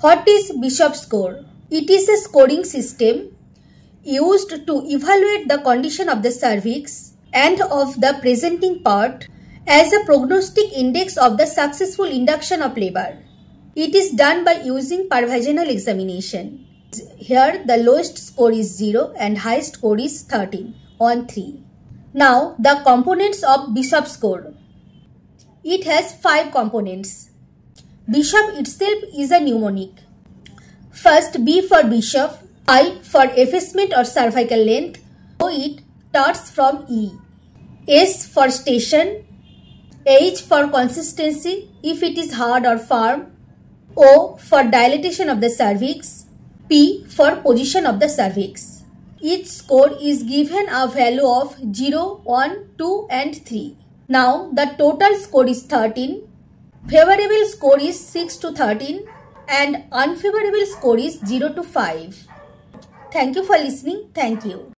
What is Bishop score? It is a scoring system used to evaluate the condition of the cervix and of the presenting part as a prognostic index of the successful induction of labor. It is done by using pervaginal examination. Here the lowest score is 0 and highest score is 13 on 3. Now the components of Bishop score. It has 5 components. Bishop itself is a mnemonic. First B for bishop, I for effacement or cervical length, O it starts from E. S for station, H for consistency if it is hard or firm, O for dilatation of the cervix, P for position of the cervix. Each score is given a value of 0, 1, 2 and 3. Now the total score is 13 Favorable score is 6 to 13 and unfavorable score is 0 to 5. Thank you for listening. Thank you.